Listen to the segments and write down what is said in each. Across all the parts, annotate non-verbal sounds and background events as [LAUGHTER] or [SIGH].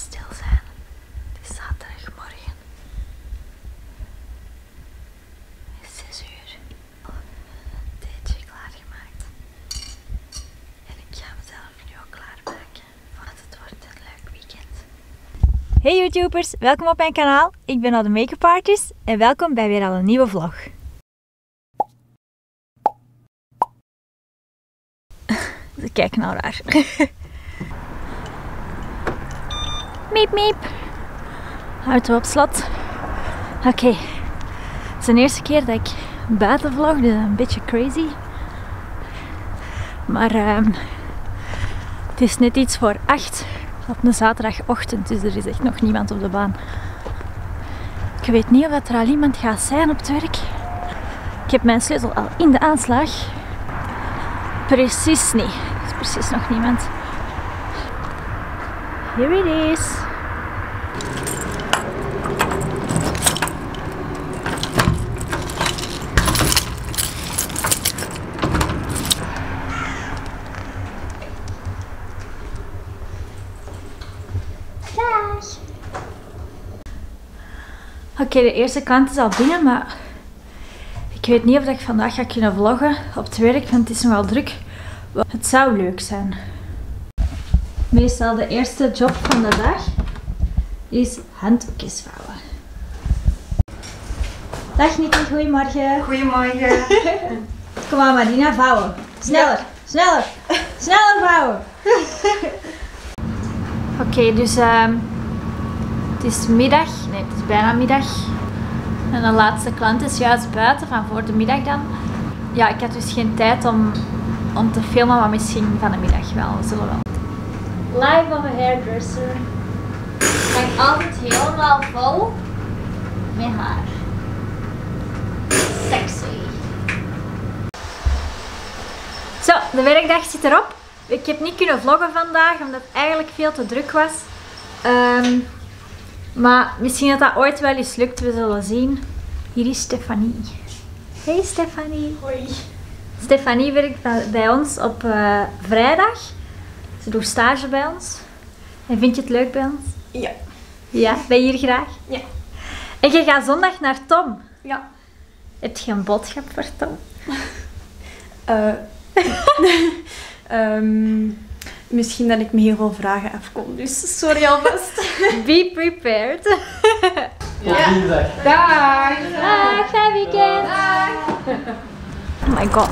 stil zijn. Het is zaterdagmorgen. Het is 6 uur. Een theetje klaargemaakt. En ik ga mezelf nu ook klaarmaken. Want het wordt een leuk weekend. Hey YouTubers, welkom op mijn kanaal. Ik ben al de make-up artist en welkom bij weer al een nieuwe vlog. [LAUGHS] Ze kijken nou raar. [LAUGHS] miep miep. Auto op slot. Oké. Het is de eerste keer dat ik buiten vlog, dus een beetje crazy. Maar ehm, het is net iets voor acht op een zaterdagochtend, dus er is echt nog niemand op de baan. Ik weet niet of er al iemand gaat zijn op het werk. Ik heb mijn sleutel al in de aanslag. Precies niet. Er is precies nog niemand. Here it is. Oké, de eerste klant is al binnen, maar ik weet niet of ik vandaag ga kunnen vloggen op het werk, want het is nogal druk. Het zou leuk zijn. Meestal de eerste job van de dag is handdoekjes vouwen. Dag Nicky, goedemorgen. Goedemorgen. [LAUGHS] Kom aan Marina, vouwen. Sneller, sneller, sneller vouwen. [LAUGHS] Oké, dus ehm, het is middag. Nee, het is bijna middag. En de laatste klant is juist buiten, van voor de middag dan. Ja, ik had dus geen tijd om, om te filmen, maar misschien van de middag wel. We zullen wel. Live of a hairdresser. Ik altijd helemaal vol met haar. Sexy. Zo, de werkdag zit erop. Ik heb niet kunnen vloggen vandaag, omdat het eigenlijk veel te druk was. Ehm, maar misschien dat dat ooit wel eens lukt, we zullen zien. Hier is Stefanie. Hey Stefanie. Hoi. Stefanie werkt bij- bij ons op eh, vrijdag. Ze doet stage bij ons. En vind je het leuk bij ons? Ja. Ja, ben je hier graag? Ja. En je gaat zondag naar Tom. Ja. Heb je een boodschap voor Tom? [LAUGHS] Eh, [LAUGHS] ehm, misschien dat ik me heel veel vragen afkom, dus sorry alvast. [LAUGHS] Be prepared. Ja. Dag. Dag, fijn weekend. Oh my god.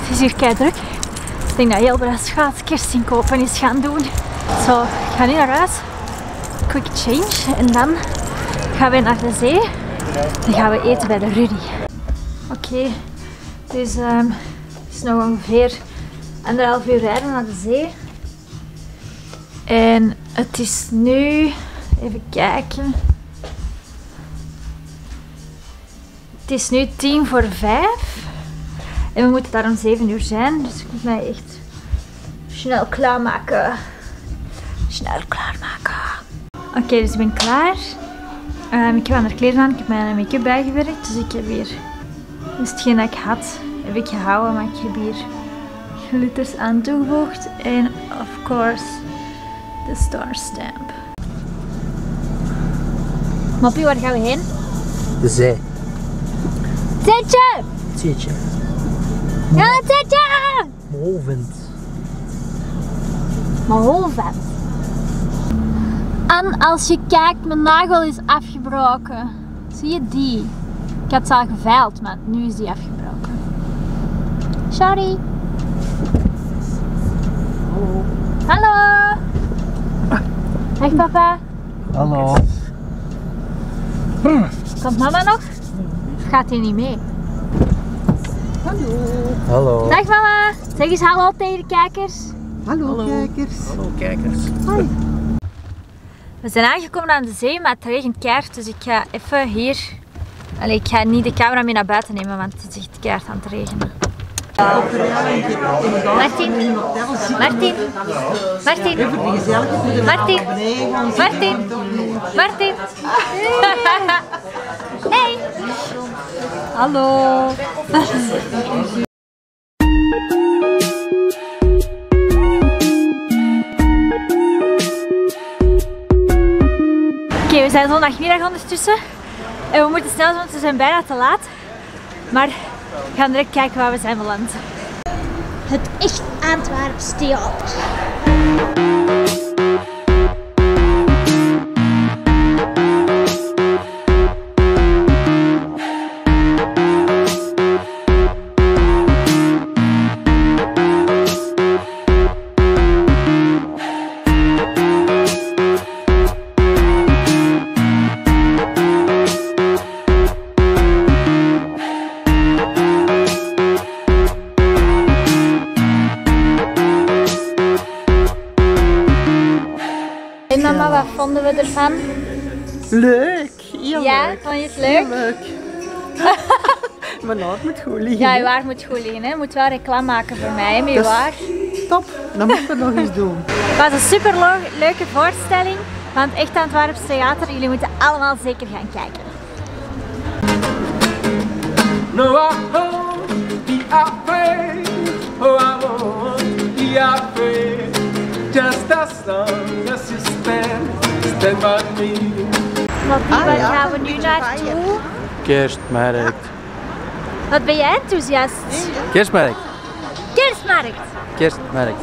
Het is hier kei druk. Denk dat heel Brasschaat kerstinkopen is gaan doen. Zo, ik ga nu naar huis. Quick change. En dan gaan we naar de zee. Dan gaan we eten bij de Rudy. Oké, dus ehm, het is nog ongeveer anderhalf uur rijden naar de zee. En het is nu, even kijken. Het is nu tien voor vijf. En we moeten daar om zeven uur zijn. Dus ik moet mij echt snel klaarmaken. Snel klaarmaken. Oké, dus ik ben klaar. Ehm, ik heb andere kleren aan. Ik heb mijn make-up bijgewerkt. Dus ik heb hier... Dus hetgeen dat ik had, heb ik gehouden. Maar ik heb hier glitters aan toegevoegd. En of course, de star stamp. Moppie, waar gaan we heen? De zee. Zetje! Tjeetje. Ja, zetje! Movend. Maar vet. En als je kijkt, mijn nagel is afgebroken. Zie je die? Ik had ze al geveild, maar nu is die afgebroken. Sorry. Hallo. Dag papa. Hallo. Komt mama nog? Of gaat hij niet mee? Hallo. Dag mama. Zeg eens hallo tegen de kijkers. Hallo, kijkers. Hallo kijkers. We zijn aangekomen aan de zee, maar het regent keihard, dus ik ga even hier... Allee, ik ga niet de camera mee naar buiten nemen, want het is echt keihard aan het regenen. Martin, Martin, Martin, Martin, Martin, Martin. Hey. Hallo. We zijn zondagmiddag ondertussen. En we moeten snel, want we zijn bijna te laat. Maar we gaan direct kijken waar we zijn beland. Het echt Antwerps theater. We ervan? Leuk, Ja, leuk. vond je het Heel leuk? leuk. [LAUGHS] Mijn naad moet goed liggen. Ja, je waar moet goed liggen. Hè? Je moet wel reclame maken voor mij, met je waar. Top, dat moeten we nog eens doen. Het [LAUGHS] was een super leuke voorstelling van het Echt Antwerps Theater. Jullie moeten allemaal zeker gaan kijken. No, Wat Ah, waar ja, gaan we een nu naartoe? Kerstmarkt. Wat ben jij enthousiast? Kerstmarkt. Kerstmarkt! Kerstmarkt.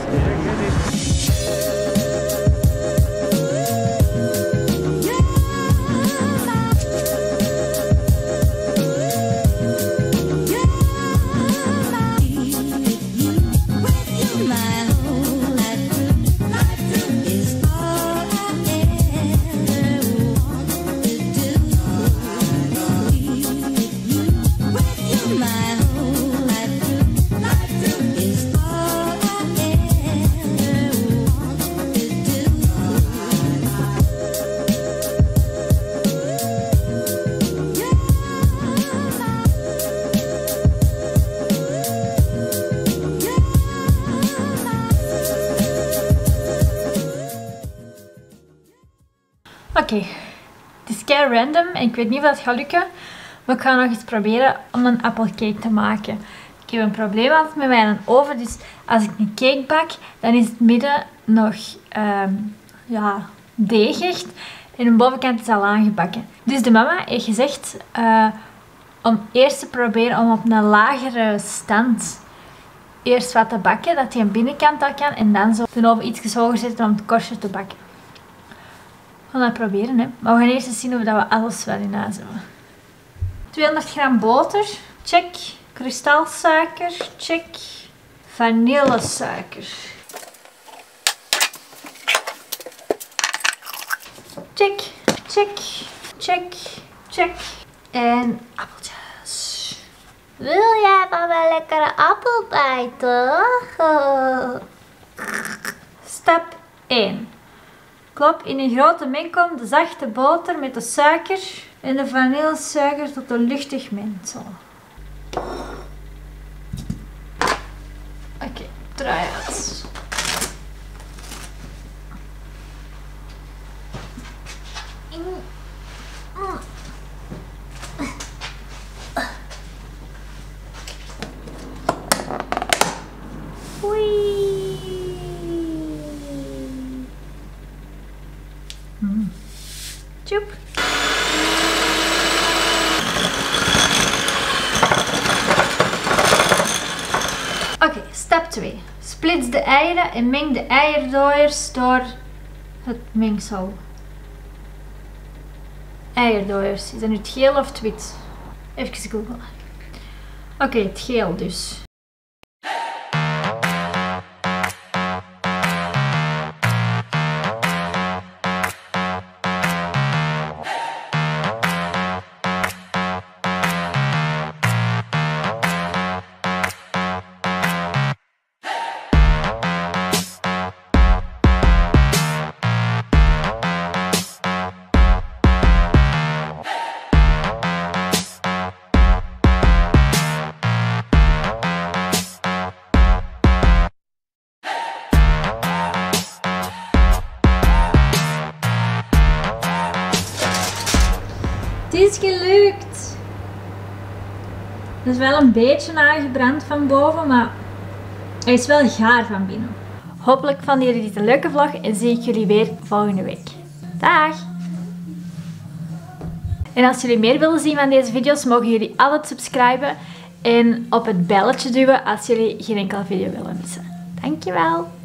Oké, het is kei random en ik weet niet of dat gaat lukken. Maar ik ga nog eens proberen om een appelcake te maken. Ik heb een probleem altijd met mijn oven, dus als ik een cake bak, dan is het midden nog ehm, ja, deegig en de bovenkant is al aangebakken. Dus de mama heeft gezegd eh, om eerst te proberen om op een lagere stand eerst wat te bakken, dat die een binnenkant al kan en dan zo de oven iets hoger zetten om het kortje te bakken. We gaan dat proberen, hè. Maar we gaan eerst eens zien of dat we alles wel in huis hebben. 200 gram boter, check. Kristalsuiker, check. Vanillesuiker. Check, check, check, check. En appeltjes. Wil jij van mijn lekkere appel bijten? Stap 1. Klop in een grote mengkom de zachte boter met de suiker en de vanillesuiker tot een luchtig mentsel. Oké, uit. Oei. Tjoep. Oké, stap 2. Splits de eieren en meng de eierdooiers door het mengsel. Eierdooiers. Is dat nu het geel of het wit? Even googlen. Oké, het geel dus. Het is wel een beetje aangebrand van boven, maar hij is wel gaar van binnen. Hopelijk vonden jullie dit een leuke vlog en zie ik jullie weer volgende week. Dag! En als jullie meer willen zien van deze video's, mogen jullie altijd subscriben en op het belletje duwen als jullie geen enkele video willen missen. Dankjewel!